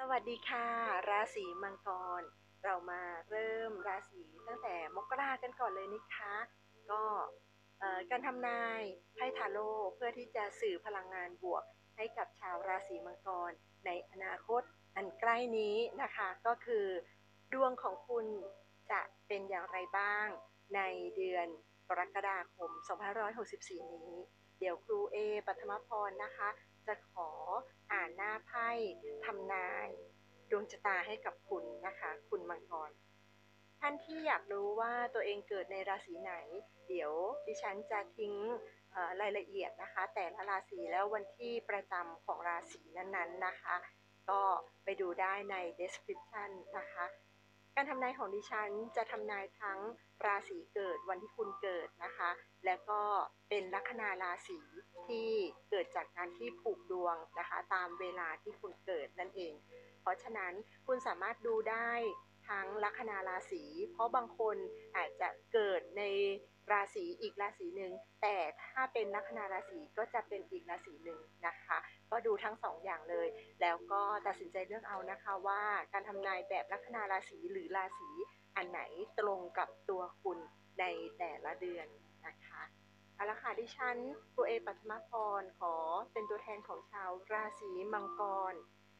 สวัสดีค่ะ ราศีมังกร เรามาเริ่มราศีตั้งแต่มกรากันก่อนเลยนะคะ ก็การทำนายไพ่ทาโร่เพื่อที่จะสื่อพลังงานบวก ให้กับชาวราศีมังกร ในอนาคตอันใกล้นี้นะคะก็คือ ดวงของคุณจะเป็นอย่างไรบ้าง ในเดือนกรกฎาคม 2564 นี้ เดี๋ยวครูเอปัทมพรนะคะ จะขออ่านหน้าไพ่ทำนายดวงชะตาให้กับคุณนะคะ คุณมังกร ท่านที่อยากรู้ว่าตัวเองเกิดในราศีไหน เดี๋ยวดิฉันจะทิ้งรายละเอียดนะคะ แต่ละราศีแล้ววันที่ประจำของราศีนั้นๆนะคะ ก็ไปดูได้ใน description นะคะ การทำนายของดิฉันจะทำนายทั้งราศีเกิดวันที่คุณเกิดนะคะ และก็เป็นลัคนาราศีที่เกิดจากการที่ผูกดวงนะคะ ตามเวลาที่คุณเกิดนั่นเอง เพราะฉะนั้นคุณสามารถดูได้ทั้งลัคนาราศีเพราะบางคนอาจจะเกิดในราศีอีกราศีหนึ่งแต่ถ้าเป็นลัคนาราศีก็จะเป็นอีกราศีหนึ่งนะคะ ก็ดูทั้งสองอย่างเลย แล้วก็ตัดสินใจเลือกเอานะคะว่าการทำนายแบบลัคนาราศีหรือราศีอันไหนตรงกับตัวคุณในแต่ละเดือนนะคะเอาละค่ะดิฉันตัวเอปัทมพรขอเป็นตัวแทนของชาวราศีมังกร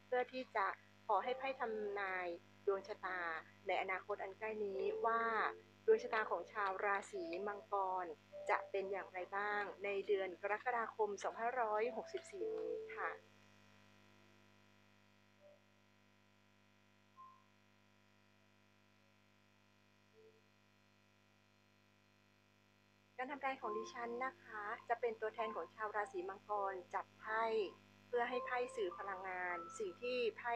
เพื่อที่จะขอให้ไพ่ทำนายดวงชะตาในอนาคตอันใกล้นี้ว่า ดวงชะตาของชาวราศีมังกร จะเป็นอย่างไรบ้าง ในเดือนกรกฎาคม 2564 นี้ค่ะการทำนายของดิฉันนะคะ จะเป็นตัวแทนของชาวราศีมังกรจับไพ่เพื่อให้ไพ่สื่อพลังงาน สิ่งที่ไพ่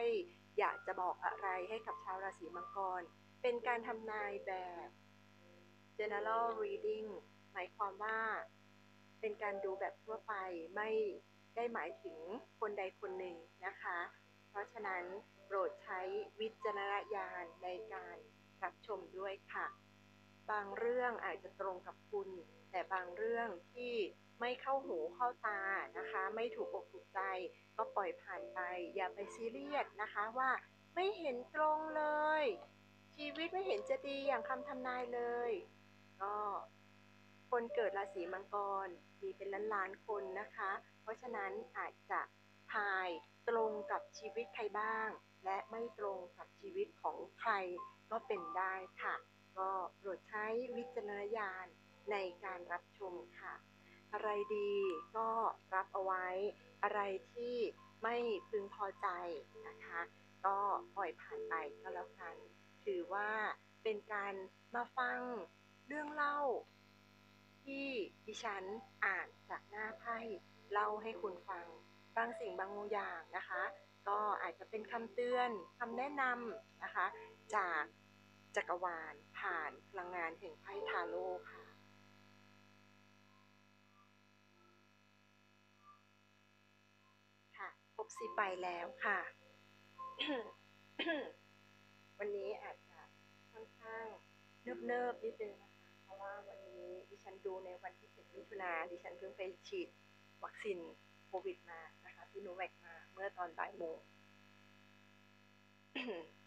อยากจะบอกอะไรให้กับชาวราศีมังกร เป็นการทำนายแบบ general reading หมายความว่า เป็นการดูแบบทั่วไปไม่ได้หมายถึงคนใดคนหนึ่งนะคะ เพราะฉะนั้นโปรดใช้วิจารณญาณในการรับชมด้วยค่ะ บางเรื่องอาจจะตรงกับคุณ แต่บางเรื่องที่ไม่เข้าหูเข้าตานะคะ ไม่ถูกอกถูกใจ ก็ปล่อยผ่านไป อย่าไปซีเรียสนะคะว่าไม่เห็นตรงเลย ชีวิตไม่เห็นจะดีอย่างคำทำนายเลย ก็คนเกิดราศีมังกรมีเป็นล้านล้านๆคนนะคะ เพราะฉะนั้นอาจจะทายตรงกับชีวิตใครบ้าง และไม่ตรงกับชีวิตของใครก็เป็นได้ค่ะ ก็โปรดใช้วิจารณญาณในการรับชมค่ะ อะไรดีก็รับเอาไว้ อะไรที่ไม่พึงพอใจนะคะ ก็ปล่อยผ่านไปก็แล้วกัน ถือว่าเป็นการมาฟัง เรื่องเล่า ที่ดิฉันอ่านจากหน้าไพ่เล่าให้คุณฟัง บางสิ่งบางอย่างนะคะ ก็อาจจะเป็นคำเตือนคำแนะนำนะคะ จากจักรวาลผ่านพลังงานแห่งไพ่ทาโร่ค่ะ ค่ะครบสิบใบแล้วค่ะ วันนี้อาจจะค่อนข้างเนิบๆนิดนึง ว่าวันนี้ดิฉันดูในวันที่ 7 มิถุนาดิฉันเพิ่งไปฉีดวัคซีนโควิดมานะคะซีโนแวคมาเมื่อตอนบ่ายโมง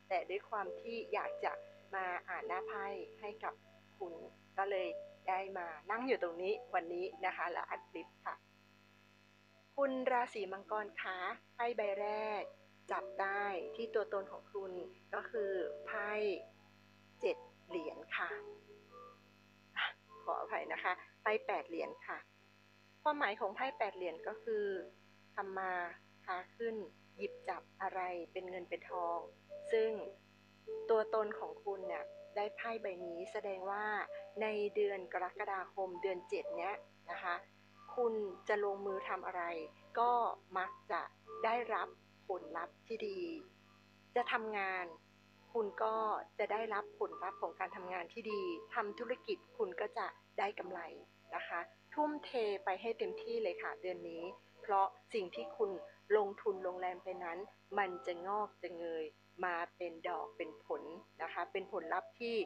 แต่ด้วยความที่อยากจะมาอ่านหน้าไพ่ให้กับคุณก็เลยได้มานั่งอยู่ตรงนี้วันนี้นะคะและอัดคลิปค่ะ คุณราศีมังกรคะไพ่ใบแรก จับได้ที่ตัวตนของคุณก็คือไพ่เจ็ดเหรียญค่ะ ขออภัยนะคะ ไพ่แปดเหรียญค่ะ ความหมายของไพ่แปดเหรียญก็คือทำมาค้าขึ้น หยิบจับอะไรเป็นเงินเป็นทอง ซึ่งตัวตนของคุณเนี่ยได้ไพ่ใบนี้แสดงว่าในเดือนกรกฎาคมเดือนเจ็ดเนี้ยนะคะ คุณจะลงมือทำอะไร ก็มักจะได้รับผลลัพธ์ที่ดี จะทำงาน คุณก็จะได้รับผลลัพธ์ของการทำงานที่ดีทำธุรกิจคุณก็จะได้กำไรนะคะ ทุ่มเทไปให้เต็มที่เลยค่ะเดือนนี้ เพราะสิ่งที่คุณลงทุนลงแรงไปนั้น มันจะงอกจะเงยมาเป็นดอกเป็นผลนะคะ เป็นผลลัพธ์ที่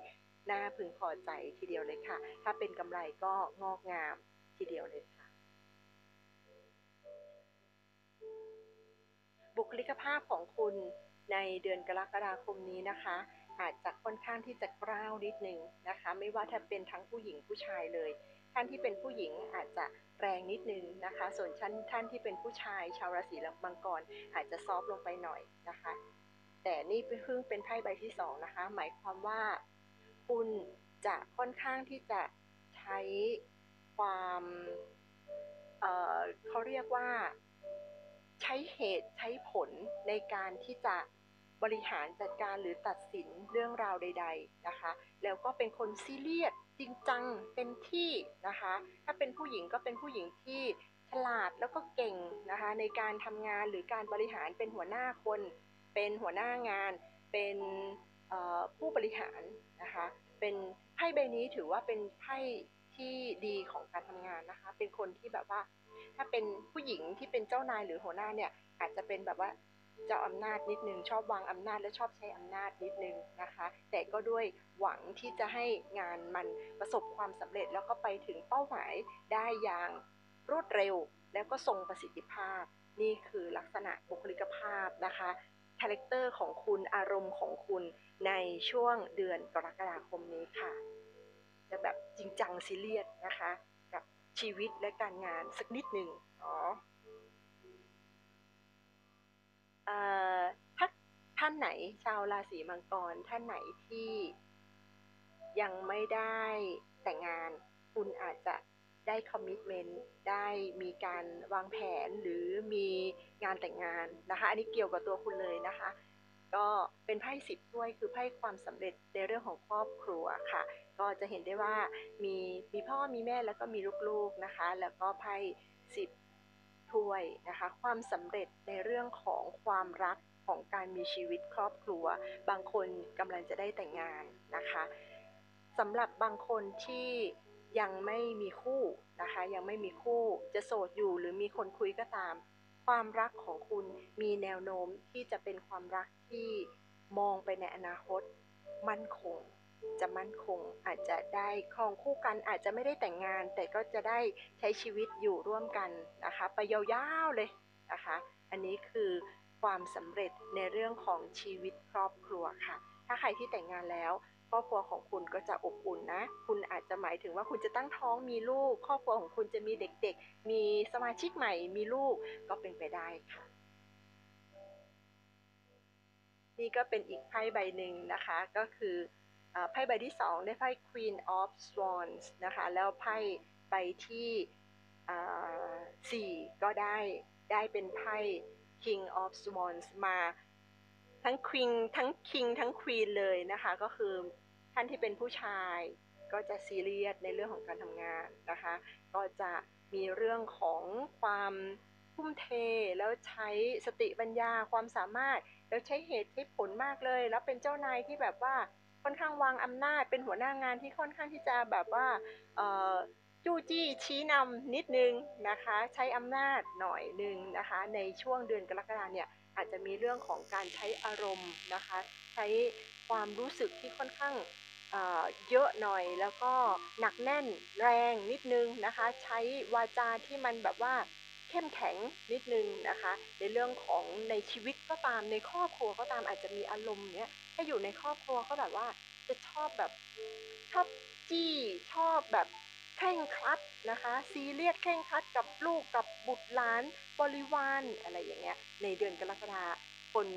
น่าพึงพอใจทีเดียวเลยค่ะ ถ้าเป็นกำไรก็งอกงามทีเดียวเลยค่ะ บุคลิกภาพของคุณ ในเดือนกรกฎาคมนี้นะคะ อาจจะค่อนข้างที่จะกร้าวนิดนึงนะคะ ไม่ว่าถ้าเป็นทั้งผู้หญิงผู้ชายเลย ท่านที่เป็นผู้หญิงอาจจะแรงนิดนึงนะคะ ส่วนท่านท่านที่เป็นผู้ชายชาวราศีมังกรอาจจะซอฟลงไปหน่อยนะคะ แต่นี่เพิ่งเป็นไพ่ใบที่สองนะคะ หมายความว่าคุณจะค่อนข้างที่จะใช้ความเเขาเรียกว่าใช้เหตุใช้ผลในการที่จะ บริหารจัดการหรือตัดสินเรื่องราวใด ๆนะคะ แล้วก็เป็นคนซีเรียสจริงจังเต็มที่นะคะ ถ้าเป็นผู้หญิงก็เป็นผู้หญิงที่ฉลาดแล้วก็เก่งนะคะในการทำงานหรือการบริหารเป็นหัวหน้าคน เป็นหัวหน้างาน เป็นผู้บริหารนะคะ เป็นไพ่ใบนี้ถือว่าเป็นไพ่ที่ดีของการทำงานนะคะ เป็นคนที่แบบว่า ถ้าเป็นผู้หญิงที่เป็นเจ้านายหรือหัวหน้าเนี่ยอาจจะเป็นแบบว่า เจ้าอำนาจนิดนึงชอบวางอำนาจและชอบใช้อำนาจนิดนึงนะคะ แต่ก็ด้วยหวังที่จะให้งานมันประสบความสำเร็จแล้วก็ไปถึงเป้าหมายได้อย่างรวดเร็ว แล้วก็ทรงประสิทธิภาพ นี่คือลักษณะบุคลิกภาพนะคะ character ของคุณอารมณ์ของคุณในช่วงเดือนกรกฎาคมนี้ค่ะ จะแบบจริงจังซีเรียสนะคะ กับชีวิตและการงานสักนิดหนึ่งอ๋อ ถ้าท่านไหนชาวราศีมังกร ท่านไหนที่ยังไม่ได้แต่งงาน คุณอาจจะได้คอมมิชเมนต์ได้มีการวางแผนหรือมีงานแต่งงานนะคะ อันนี้เกี่ยวกับตัวคุณเลยนะคะ ก็เป็นไพ่สิบถ้วยคือไพ่ความสำเร็จในเรื่องของครอบครัวค่ะ ก็จะเห็นได้ว่ามีมีพ่อมีแม่แล้วก็มีลูกๆนะคะ แล้วก็ไพ่สิบ ถ้วยนะคะ ความสำเร็จในเรื่องของความรักของการมีชีวิตครอบครัว บางคนกำลังจะได้แต่งงานนะคะสำหรับบางคนที่ยังไม่มีคู่นะคะ ยังไม่มีคู่จะโสดอยู่หรือมีคนคุยก็ตาม ความรักของคุณมีแนวโน้มที่จะเป็นความรักที่มองไปในอนาคตมั่นคง จะมั่นคงอาจจะได้ครองคู่กันอาจจะไม่ได้แต่งงาน แต่ก็จะได้ใช้ชีวิตอยู่ร่วมกันนะคะไปยาวๆเลยนะคะ อันนี้คือความสำเร็จในเรื่องของชีวิตครอบครัวค่ะ ถ้าใครที่แต่งงานแล้วครอบครัวของคุณก็จะอบอุ่นนะ คุณอาจจะหมายถึงว่าคุณจะตั้งท้องมีลูก ครอบครัวของคุณจะมีเด็กๆ มีสมาชิกใหม่ มีลูกก็เป็นไปได้ค่ะ นี่ก็เป็นอีกไพ่ใบหนึ่งนะคะ ก็คือ ไพ่ใบที่ 2 ได้ไพ่ Queen of Swords นะคะ แล้วไพ่ใบที่4ก็ได้ได้เป็นไพ่ King of Swords มาทั้ง Queen ทั้ง King ทั้ง Queen เลยนะคะ ก็คือท่านที่เป็นผู้ชายก็จะซีเรียสในเรื่องของการทำงานนะคะ ก็จะมีเรื่องของความทุ่มเทแล้วใช้สติปัญญาความสามารถ แล้วใช้เหตุใช้ผลมากเลย แล้วเป็นเจ้านายที่แบบว่า ค่อนข้างวางอำนาจ เป็นหัวหน้างานที่ค่อนข้างที่จะแบบว่าจู้จี้ชี้นำนิดนึงนะคะ ใช้อำนาจหน่อยหนึ่งนะคะ ในช่วงเดือนกรกฎาเนี่ยอาจจะมีเรื่องของการใช้อารมณ์นะคะ ใช้ความรู้สึกที่ค่อนข้างเยอะหน่อยแล้วก็หนักแน่นแรงนิดนึงนะคะ ใช้วาจาที่มันแบบว่า เข้มแข็งนิดนึงนะคะ ในเรื่องของในชีวิตก็ตามในครอบครัวก็ตามอาจจะมีอารมณ์เนี้ยถ้าอยู่ในครอบครัวก็แบบว่าจะชอบแบบชอบจี้ชอบแบบเคร่งครัดนะคะซีเรียสเคร่งครัดกับลูกกับบุตรหลานบริวารอะไรอย่างเงี้ยในเดือนกรกฎาคน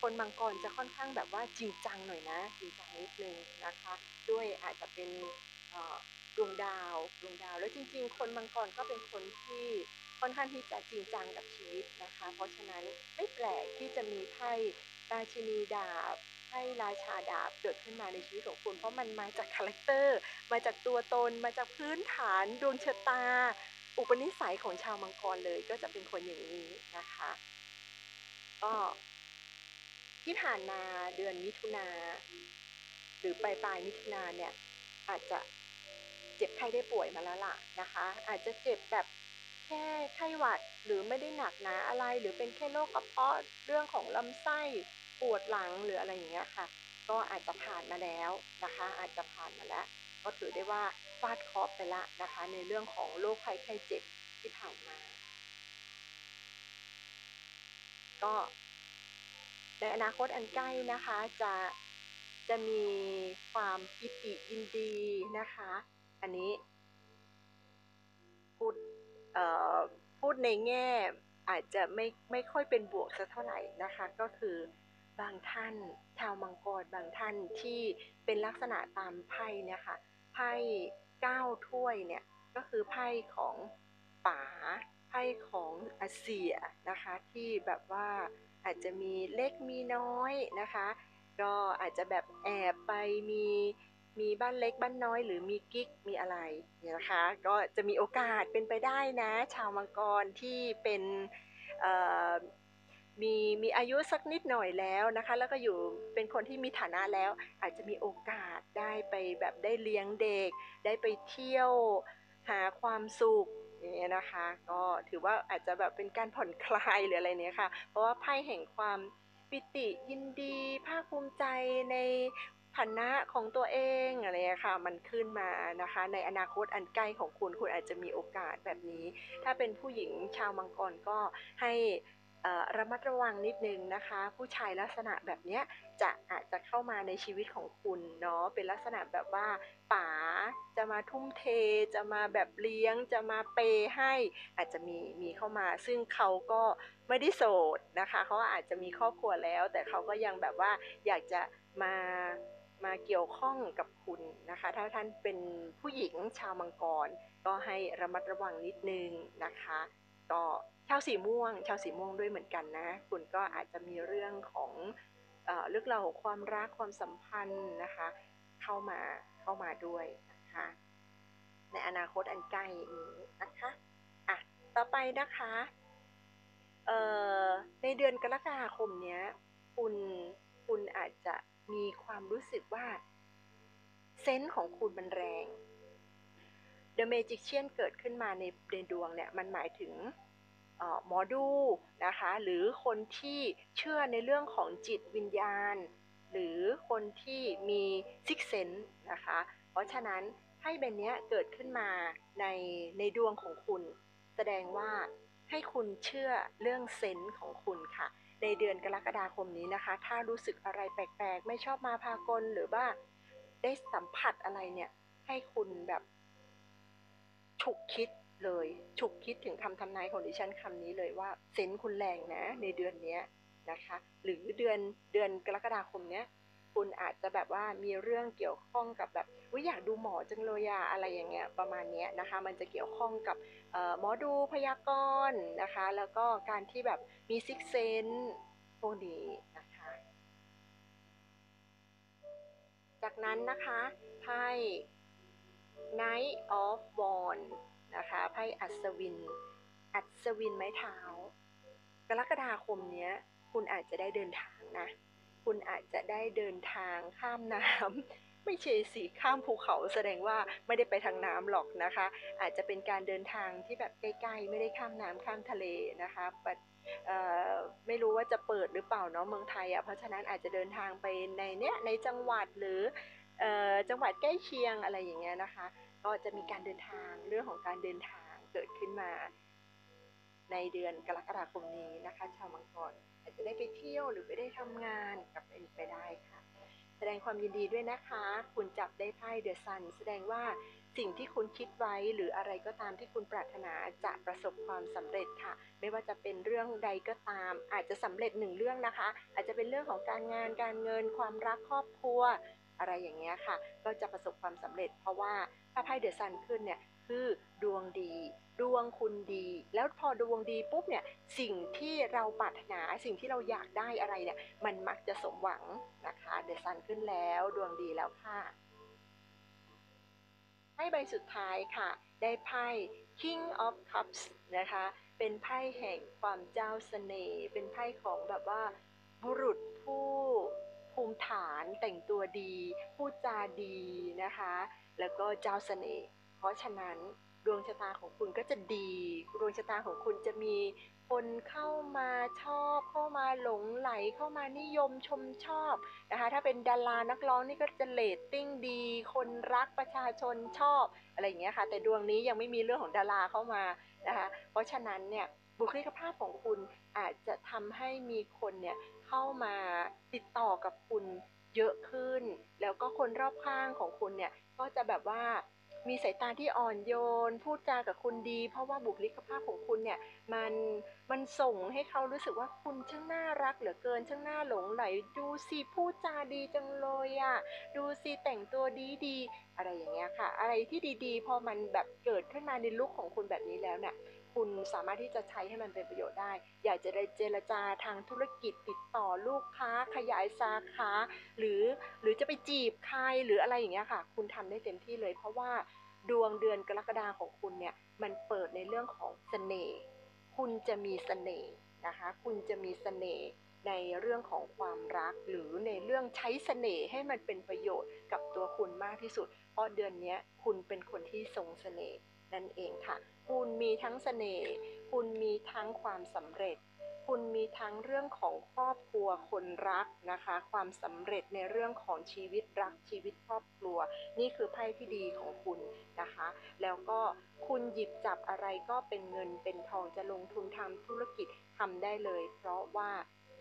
คนมังกรจะค่อนข้างแบบว่าจริงจังหน่อยนะ จริงจังนิดนึงนะคะ ด้วยอาจจะเป็นดวงดาวดวงดาว แล้วจริง ๆ คนมังกรก็เป็นคนที่ ค่อนข้างที่จะจริงจังกับชีวิตนะคะ เพราะฉะนั้นไม่แปลกที่จะมีไพ่ราชินีดาบให้ราชาดาบเกิดขึ้นมาในชีวิตของคุณ เพราะมันมาจาก character มาจากตัวตน มาจากพื้นฐานดวงชะตา อุปนิสัยของชาวมังกรเลยก็จะเป็นคนอย่างนี้นะคะก็ที่ผ่านมาเดือนมิถุนาหรือปลายปลายมิถุนาเนี่ยอาจจะเจ็บไข้ได้ป่วยมาแล้วล่ะนะคะ อาจจะเจ็บแบบ แค่ไข้หวัดหรือไม่ได้หนักหนาอะไร หรือเป็นแค่โรคกระเพาะเรื่องของลำไส้ปวดหลังหรืออะไรอย่างเงี้ยค่ะ ก็อาจจะผ่านมาแล้วนะคะ อาจจะผ่านมาแล้ว ก็ถือได้ว่าฟาดเคราะห์ไปละนะคะ ในเรื่องของโรคภัยไข้เจ็บที่ผ่านมา ก็ในอนาคตอันใกล้นะคะจะจะมีความปิติยินดีนะคะ อันนี้พูด พูดในแง่อาจจะไม่ไม่ค่อยเป็นบวกสักเท่าไหร่นะคะ ก็คือบางท่านชาวมังกรบางท่านที่เป็นลักษณะตามไพ่เนี่ยค่ะไพ่เก้าถ้วยเนี่ยก็คือไพ่ของป๋าไพ่ของอาเซียนะคะที่แบบว่าอาจจะมีเล็กมีน้อยนะคะ ก็อาจจะแบบแอบไปมี มีบ้านเล็กบ้านน้อยหรือมีกิ๊กมีอะไรเนี่ยนะคะ ก็จะมีโอกาสเป็นไปได้นะ ชาวมังกรที่เป็นมีมีอายุสักนิดหน่อยแล้วนะคะ แล้วก็อยู่เป็นคนที่มีฐานะแล้ว อาจจะมีโอกาสได้ไปแบบได้เลี้ยงเด็ก ได้ไปเที่ยวหาความสุขอย่างเงี้ยนะคะ ก็ถือว่าอาจจะแบบเป็นการผ่อนคลายหรืออะไรเนี้ยค่ะ เพราะว่าไพ่แห่งความปิติยินดีภาคภูมิใจใน ฐานะของตัวเองอะไรค่ะมันขึ้นมานะคะ ในอนาคตอันใกล้ของคุณคุณอาจจะมีโอกาสแบบนี้ ถ้าเป็นผู้หญิงชาวมังกรก็ให้ระมัดระวังนิดนึงนะคะ ผู้ชายลักษณะแบบนี้จะอาจจะเข้ามาในชีวิตของคุณเนาะเป็นลักษณะแบบว่าป๋าจะมาทุ่มเท จะมาแบบเลี้ยง จะมาเปให้ อาจจะมีมีเข้ามา ซึ่งเขาก็ไม่ได้โสดนะคะเขาอาจจะมีครอบครัวแล้ว แต่เขาก็ยังแบบว่าอยากจะมา มาเกี่ยวข้องกับคุณนะคะ ถ้าท่านเป็นผู้หญิงชาวมังกร ก็ให้ระมัดระวังนิดนึงนะคะก็ชาวสีม่วง ชาวสีม่วงด้วยเหมือนกันนะ คุณก็อาจจะมีเรื่องของเรื่องราวของความรักความสัมพันธ์นะคะ เข้ามาเข้ามาด้วยนะคะในอนาคตอันใกล้นี้นะคะอะต่อไปนะคะในเดือนกรกฎาคมเนี้ย คุณคุณอาจจะ มีความรู้สึกว่าเซนส์ของคุณมันแรง The Magician เกิดขึ้นมาในในดวงเนี่ย มันหมายถึงหมอดูนะคะ หรือคนที่เชื่อในเรื่องของจิตวิญญาณ หรือคนที่มีซิกเซนนะคะ เพราะฉะนั้นให้เบนนี้เกิดขึ้นมาในในดวงของคุณ แสดงว่าให้คุณเชื่อเรื่องเซนส์ของคุณค่ะ ในเดือนกรกฎาคมนี้นะคะ ถ้ารู้สึกอะไรแปลกๆ ไม่ชอบมาพากลหรือว่าได้สัมผัสอะไรเนี่ย ให้คุณแบบฉุกคิดเลย ฉุกคิดถึงคำทำนายของดิฉันคำนี้เลยว่าเซนคุณแรงนะ ในเดือนนี้นะคะ หรือเดือนเดือนกรกฎาคมเนี้ย คุณอาจจะแบบว่ามีเรื่องเกี่ยวข้องกับแบบวิอยากดูหมอจังเลยอะอะไรอย่างเงี้ยประมาณนี้นะคะ มันจะเกี่ยวข้องกับหมอดูพยากรณ์นะคะ แล้วก็การที่แบบมีซิกเซนพวกนี้นะคะ จากนั้นนะคะไพ่ Knight of Wands นะคะไพ่อัศวิน อัศวินไม้เท้า กรกฎาคมนี้คุณอาจจะได้เดินทางนะ คุณอาจจะได้เดินทางข้ามน้ำไม่ใช่สิข้ามภูเขาแสดงว่าไม่ได้ไปทางน้ำหรอกนะคะ อาจจะเป็นการเดินทางที่แบบใกล้ๆไม่ได้ข้ามน้ำข้ามทะเลนะคะไม่รู้ว่าจะเปิดหรือเปล่าเนาะเมืองไทยอะเพราะฉะนั้นอาจจะเดินทางไปในเนี้ยในจังหวัดหรือจังหวัดใกล้เคียงอะไรอย่างเงี้ยนะคะ ก็จะมีการเดินทางเรื่องของการเดินทางเกิดขึ้นมา ในเดือนกรกฎาคมนี้นะคะ ชาวมังกร จะได้ไปเที่ยวหรือไปได้ทำงานกับเป็นไปได้ค่ะ แสดงความยินดีด้วยนะคะ คุณจับได้ไพ่เดอะซันแสดงว่าสิ่งที่คุณคิดไว้หรืออะไรก็ตามที่คุณปรารถนาจะประสบความสำเร็จค่ะ ไม่ว่าจะเป็นเรื่องใดก็ตาม อาจจะสำเร็จหนึ่งเรื่องนะคะ อาจจะเป็นเรื่องของการงานการเงินความรักครอบครัว อะไรอย่างเงี้ยค่ะ ก็จะประสบความสำเร็จ เพราะว่าถ้าไพ่เดอะซันขึ้นเนี่ยคือดวงดี วงคุณดี แล้วพอดวงดีปุ๊บเนี่ยสิ่งที่เราปรารถนาสิ่งที่เราอยากได้อะไรเนี่ยมันมักจะสมหวังนะคะเดอะซันขึ้นแล้วดวงดีแล้วค่ะไพ่ใบสุดท้ายค่ะ ได้ไพ่ King of Cups นะคะ เป็นไพ่แห่งความเจ้าเสน่ห์เป็นไพ่ของแบบว่าบุรุษผู้ภูมิฐานแต่งตัวดี พูดจาดีนะคะ แล้วก็เจ้าเสน่ห์เพราะฉะนั้น ดวงชะตาของคุณก็จะดี ดวงชะตาของคุณจะมีคนเข้ามาชอบเข้ามาหลงใหลเข้ามานิยมชมชอบนะคะถ้าเป็นดารานักร้องนี่ก็จะเรตติ้งดี คนรักประชาชนชอบอะไรอย่างเงี้ยค่ะ แต่ดวงนี้ยังไม่มีเรื่องของดาราเข้ามานะคะเพราะฉะนั้นเนี่ยบุคลิกภาพของคุณอาจจะทำให้มีคนเนี่ยเข้ามาติดต่อกับคุณเยอะขึ้น แล้วก็คนรอบข้างของคุณเนี่ยก็จะแบบว่า มีสายตาที่อ่อนโยน พูดจากับคุณดี เพราะว่าบุคลิกภาพของคุณเนี่ยมันมันส่งให้เขารู้สึกว่าคุณช่างน่ารักเหลือเกินช่างน่าหลงไหลดูสิพูดจาดีจังเลยอะ่ะดูสิแต่งตัวดีดีๆอะไรอย่างเงี้ยค่ะ อะไรที่ดีๆ พอมันแบบเกิดขึ้นมาในลุคของคุณแบบนี้แล้วเนี่ย คุณสามารถที่จะใช้ให้มันเป็นประโยชน์ได้ อยากจะได้เจรจาทางธุรกิจติดต่อลูกค้าขยายสาขาหรือหรือจะไปจีบใครหรืออะไรอย่างเงี้ยค่ะ คุณทำได้เต็มที่เลย เพราะว่าดวงเดือนกรกฎาของคุณเนี่ยมันเปิดในเรื่องของเสน่ห์คุณจะมีเสน่ห์นะคะ คุณจะมีเสน่ห์ในเรื่องของความรักหรือในเรื่องใช้เสน่ห์ให้มันเป็นประโยชน์กับตัวคุณมากที่สุด เพราะเดือนนี้คุณเป็นคนที่ทรงเสน่ห์ นั่นเองค่ะ คุณมีทั้งเสน่ห์คุณมีทั้งความสำเร็จ คุณมีทั้งเรื่องของครอบครัวคนรักนะคะ ความสำเร็จในเรื่องของชีวิตรักชีวิตครอบครัว นี่คือไพ่ที่ดีของคุณนะคะ แล้วก็คุณหยิบจับอะไรก็เป็นเงินเป็นทองจะลงทุนทำธุรกิจทำได้เลย เพราะว่า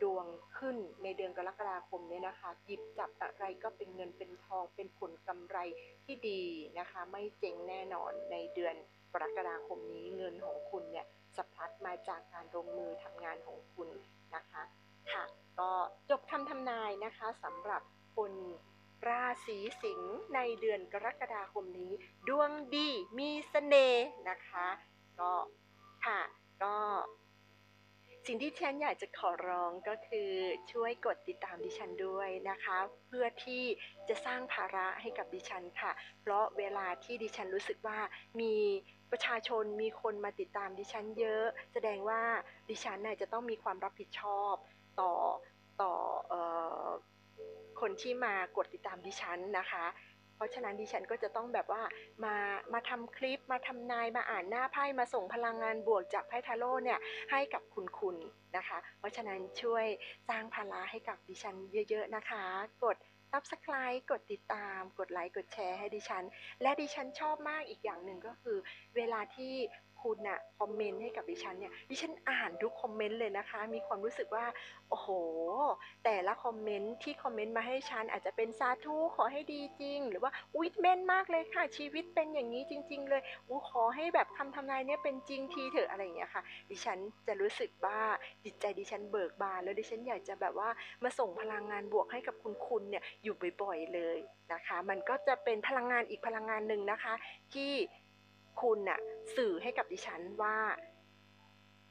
ดวงขึ้นในเดือนกรกฎาคมเนี่ยนะคะ หยิบจับอะไรก็เป็นเงินเป็นทองเป็นผลกำไรที่ดีนะคะ ไม่เจ๊งแน่นอนในเดือนกรกฎาคมนี้เงินของคุณเนี่ยสะพัดมาจากการลงมือทำงานของคุณนะคะค่ะก็จบคำทำนายนะคะสำหรับคนราศีสิงห์ในเดือนกรกฎาคมนี้ ดวงดีมีเสน่ห์นะคะ ก็ค่ะก็ สิ่งที่ฉันอยากจะขอร้องก็คือช่วยกดติดตามดิฉันด้วยนะคะ เพื่อที่จะสร้างภาระให้กับดิฉันค่ะ เพราะเวลาที่ดิฉันรู้สึกว่ามีประชาชนมีคนมาติดตามดิฉันเยอะ แสดงว่าดิฉันน่จะต้องมีความรับผิดชอบต่อต่อเอ่อคนที่มากดติดตามดิฉันนะคะ เพราะฉะนั้นดิฉันก็จะต้องแบบว่ามามาทำคลิปมาทำนายมาอ่านหน้าไพ่มาส่งพลังงานบวกจากไพ่ทาโร่เนี่ยให้กับคุณคุณนะคะ เพราะฉะนั้นช่วยสร้างภาระให้กับดิฉันเยอะๆนะคะ กด subscribe กดติดตาม กดไลค์ กดแชร์ให้ดิฉัน และดิฉันชอบมากอีกอย่างหนึ่งก็คือ เวลาที่ คุณน่ะคอมเมนต์ให้กับดิฉันเนี่ยดิฉันอ่านทุกคอมเมนต์เลยนะคะ มีความรู้สึกว่าโอ้โห แต่ละคอมเมนต์ที่คอมเมนต์มาให้ฉันอาจจะเป็นสาธุขอให้ดีจริง หรือว่าอุ๊ยแม่นมากเลยค่ะ ชีวิตเป็นอย่างนี้จริง ๆ เลยอู้ขอให้แบบคำทำนายเนี่ยเป็นจริงทีเถอะอะไรอย่างเงี้ยค่ะ ดิฉันจะรู้สึกว่าจิตใจดิฉันเบิกบานแล้วดิฉันอยากจะแบบว่ามาส่งพลังงานบวกให้กับคุณคุณเนี่ยอยู่บ่อยๆเลยนะคะ มันก็จะเป็นพลังงานอีกพลังงานหนึ่งนะคะ ที่ คุณน่ะสื่อให้กับดิฉันว่า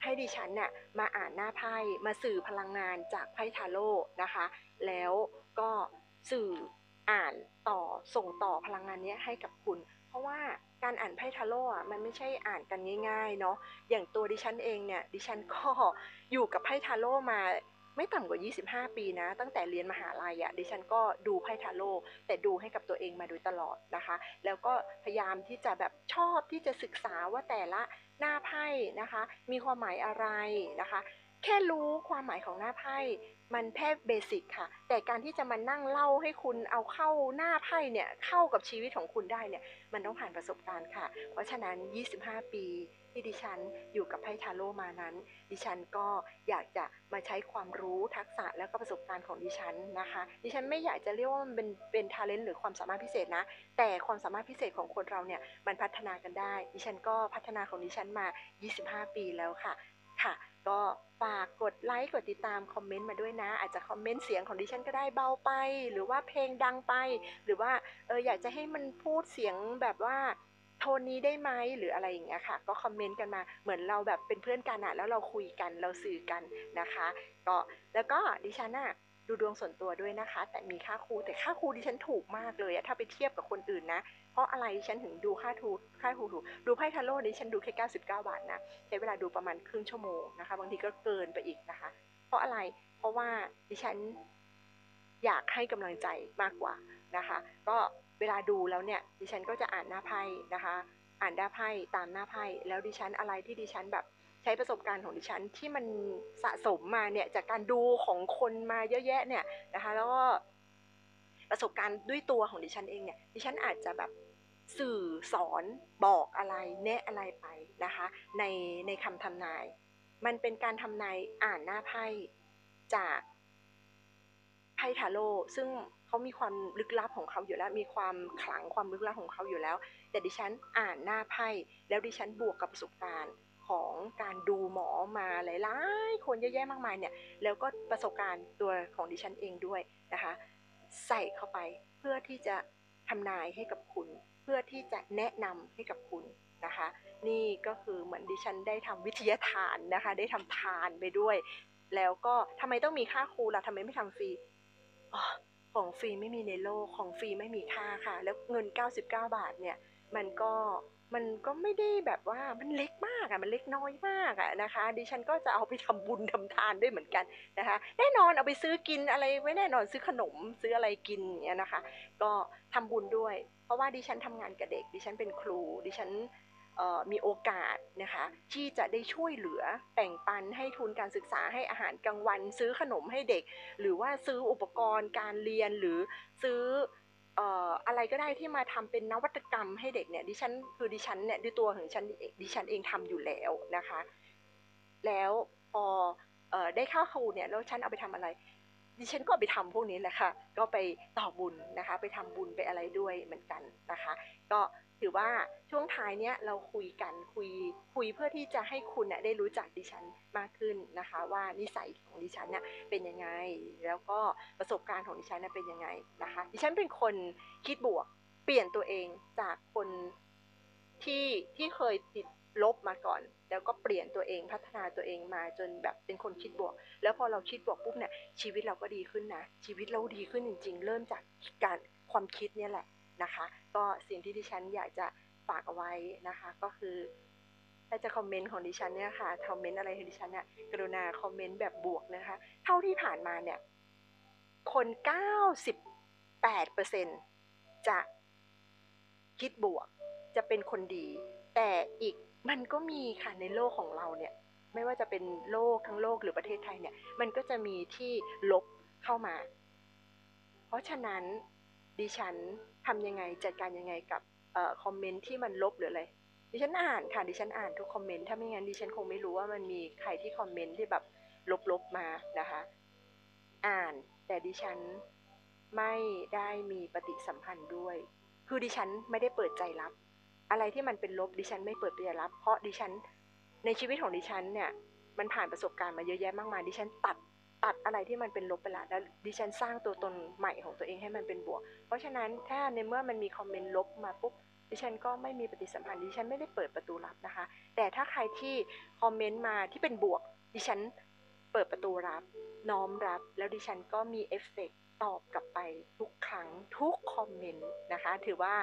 ให้ดิฉันน่ะมาอ่านหน้าไพ่มาสื่อพลังงานจากไพ่ทาโร่นะคะ แล้วก็สื่ออ่านต่อส่งต่อพลังงานนี้ให้กับคุณ เพราะว่าการอ่านไพ่ทาโร่อะมันไม่ใช่อ่านกันง่ายๆเนาะอย่างตัวดิฉันเองเนี่ยดิฉันก็อยู่กับไพ่ทาโร่มา ไม่ต่ำกว่า 25 ปีนะ ตั้งแต่เรียนมหาลัยอะดิฉันก็ดูไพ่ทาโร่แต่ดูให้กับตัวเองมาโดยตลอดนะคะ แล้วก็พยายามที่จะแบบชอบที่จะศึกษาว่าแต่ละหน้าไพ่นะคะ มีความหมายอะไรนะคะ แค่รู้ความหมายของหน้าไพ่ มันแค่เบสิกค่ะ แต่การที่จะมานั่งเล่าให้คุณเอาเข้าหน้าไพ่เนี่ยเข้ากับชีวิตของคุณได้เนี่ยมันต้องผ่านประสบการณ์ค่ะ เพราะฉะนั้น 25 ปีที่ดิฉันอยู่กับไพ่ทาโร่มานั้น ดิฉันก็อยากจะมาใช้ความรู้ทักษะแล้วก็ประสบการณ์ของดิฉันนะคะ ดิฉันไม่อยากจะเรียกว่ามันเป็นเป็นทาเลนต์หรือความสามารถพิเศษนะ แต่ความสามารถพิเศษของคนเราเนี่ยมันพัฒนากันได้ ดิฉันก็พัฒนาของดิฉันมา 25 ปีแล้วค่ะค่ะ ก็ฝากกดไลค์กดติดตามคอมเมนต์มาด้วยนะ อาจจะคอมเมนต์เสียงของดิฉันก็ได้เบาไป หรือว่าเพลงดังไป หรือว่าเอออยากจะให้มันพูดเสียงแบบว่าโทนนี้ได้ไหมหรืออะไรอย่างเงี้ยค่ะ ก็คอมเมนต์กันมาเหมือนเราแบบเป็นเพื่อนกันอะแล้วเราคุยกันเราสื่อกันนะคะ ก็แล้วก็ดิฉันอะ ดูดวงส่วนตัวด้วยนะคะ แต่มีค่าครูแต่ค่าครูดิฉันถูกมากเลยอะถ้าไปเทียบกับคนอื่นนะ เพราะอะไรดิฉันถึงดูค่าทูค่าครูถูกดูไพ่ทาโร่ดิฉันดูแค่99 บาทนะใช้เวลาดูประมาณครึ่งชั่วโมงนะคะ บางทีก็เกินไปอีกนะคะ เพราะอะไรเพราะว่าดิฉันอยากให้กำลังใจมากกว่านะคะ ก็เวลาดูแล้วเนี่ยดิฉันก็จะอ่านหน้าไพ่นะคะ อ่านหน้าไพ่ตามหน้าไพ่แล้วดิฉันอะไรที่ดิฉันแบบ ใช้ประสบการณ์ของดิฉันที่มันสะสมมาเนี่ยจากการดูของคนมาเยอะแยะเนี่ยนะคะ แล้วก็ประสบการณ์ด้วยตัวของดิฉันเองเนี่ยดิฉันอาจจะแบบสื่อสอนบอกอะไรแนะอะไรไปนะคะ ในในคำทำนาย มันเป็นการทำนายอ่านหน้าไพ่จากไพทาโร่ซึ่งเขามีความลึกลับของเขาอยู่แล้ว มีความขลังความลึกลับของเขาอยู่แล้ว แต่ดิฉันอ่านหน้าไพ่แล้วดิฉันบวกกับประสบการณ์ ของการดูหมอมาหลายๆ คนเยอะแยะมากมายเนี่ยแล้วก็ประสบการณ์ตัวของดิฉันเองด้วยนะคะ ใส่เข้าไปเพื่อที่จะทำนายให้กับคุณ เพื่อที่จะแนะนำให้กับคุณนะคะ นี่ก็คือเหมือนดิฉันได้ทำวิทยาทานนะคะ ได้ทำทานไปด้วย แล้วก็ทำไมต้องมีค่าครูล่ะทำไมไม่ทำฟรีอ๋อของฟรีไม่มีในโลกของฟรีไม่มีค่าค่ะ แล้วเงิน 99 บาทเนี่ยมันก็ มันก็ไม่ได้แบบว่ามันเล็กมากอะมันเล็กน้อยมากอะนะคะ ดิฉันก็จะเอาไปทำบุญทำทานด้วยเหมือนกันนะคะ แน่นอนเอาไปซื้อกินอะไรไว้แน่นอนซื้อขนมซื้ออะไรกินอย่างเงี้ยนะคะ ก็ทำบุญด้วย เพราะว่าดิฉันทำงานกับเด็ก ดิฉันเป็นครู ดิฉันมีโอกาสนะคะที่จะได้ช่วยเหลือแบ่งปันให้ทุนการศึกษาให้อาหารกลางวัน ซื้อขนมให้เด็ก หรือว่าซื้ออุปกรณ์การเรียนหรือซื้อ อะไรก็ได้ที่มาทำเป็นนวัตกรรมให้เด็กเนี่ยดิฉันคือดิฉันเนี่ยด้วยตัวของดิฉันดิฉันเองทำอยู่แล้วนะคะ แล้วพออได้ข้าวครูเนี่ยแล้วฉันเอาไปทำอะไร ดิฉันก็ไปทำพวกนี้แหละค่ะก็ไปต่อบุญนะคะ ไปทำบุญไปอะไรด้วยเหมือนกันนะคะ ก็ ถือว่าช่วงท้ายเนี้ยเราคุยกันคุยคุยเพื่อที่จะให้คุณน่ะได้รู้จักดิฉันมากขึ้นนะคะ ว่านิสัยของดิฉันเนี่ยเป็นยังไง แล้วก็ประสบการณ์ของดิฉันเนี่ยเป็นยังไงนะคะ ดิฉันเป็นคนคิดบวกเปลี่ยนตัวเองจากคนที่ที่เคยติดลบมาก่อน แล้วก็เปลี่ยนตัวเองพัฒนาตัวเองมาจนแบบเป็นคนคิดบวก แล้วพอเราคิดบวกปุ๊บเนี่ยชีวิตเราก็ดีขึ้นนะชีวิตเราดีขึ้นจริง ๆ เริ่มจากการความคิดเนี่ยแหละ นะคะ ก็สิ่งที่ดิฉันอยากจะฝากเอาไว้นะคะ ก็คือถ้าจะคอมเมนต์ของดิฉันเนี่ยค่ะคอมเมนต์อะไรของดิฉันเนี่ยกรุณาคอมเมนต์แบบบวกนะคะ เท่าที่ผ่านมาเนี่ย คน 98%จะคิดบวก จะเป็นคนดี แต่อีกมันก็มีค่ะในโลกของเราเนี่ย ไม่ว่าจะเป็นโลกทั้งโลกหรือประเทศไทยเนี่ย มันก็จะมีที่ลบเข้ามา เพราะฉะนั้น ดิฉันทำยังไงจัดการยังไงกับอคอมเมนต์ที่มันลบหรืออะไรดิฉันอ่านค่ะดิฉันอ่านทุกคอมเมนต์ถ้าไม่งั้นดิฉันคงไม่รู้ว่ามันมีใครที่คอมเมนต์ที่แบบลบๆมานะคะ อ่านแต่ดิฉันไม่ได้มีปฏิสัมพันธ์ด้วย คือดิฉันไม่ได้เปิดใจรับ อะไรที่มันเป็นลบดิฉันไม่เปิดใจรับ เพราะดิฉันในชีวิตของดิฉันเนี่ยมันผ่านประสบการณ์มาเยอะแยะมากมายดิฉันตัด ตัดอะไรที่มันเป็นลบไปละแล้วดิฉันสร้างตัวตนใหม่ของตัวเองให้มันเป็นบวก เพราะฉะนั้นถ้าในเมื่อมันมี comment ลบมาปุ๊บดิฉันก็ไม่มีปฏิสัมพันธ์ดิฉันไม่ได้เปิดประตูรับนะคะ แต่ถ้าใครที่ comment มาที่เป็นบวก ดิฉันเปิดประตูรับ น้อมรับ แล้วดิฉันก็มีเอฟเฟกต์ ตอบกลับไปทุกครั้งทุก comment นะคะ ถือว่า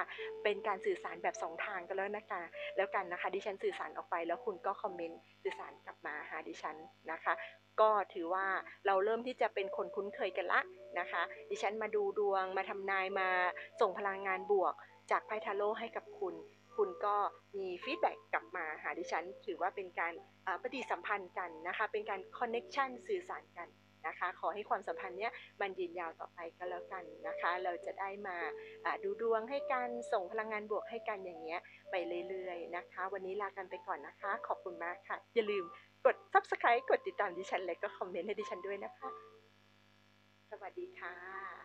เป็นการสื่อสารแบบสองทางกันแล้วนะคะแล้วกันนะคะ ดิฉันสื่อสารออกไปแล้วคุณก็ comment สื่อสารกลับมาหาดิฉันนะคะ ก็ถือว่าเราเริ่มที่จะเป็นคนคุ้นเคยกันละนะคะ ดิฉันมาดูดวงมาทำนายมาส่งพลังงานบวก จากไพ่ทาโรต์ให้กับคุณคุณก็มี feedback กลับมาหาดิฉัน ถือว่าเป็นการปฏิสัมพันธ์กันนะคะ เป็นการ connection สื่อสารกัน นะคะ ขอให้ความสัมพันธ์เนี้ยมันยืนยาวต่อไปก็แล้วกันนะคะ เราจะได้มาดูดวงให้กันส่งพลังงานบวกให้กันอย่างเงี้ยไปเรื่อยๆนะคะ วันนี้ลากันไปก่อนนะคะ ขอบคุณมากค่ะ อย่าลืมกด subscribe กดติดตามดิฉันและก็คอมเมนต์ให้ดิฉันด้วยนะคะ สวัสดีค่ะ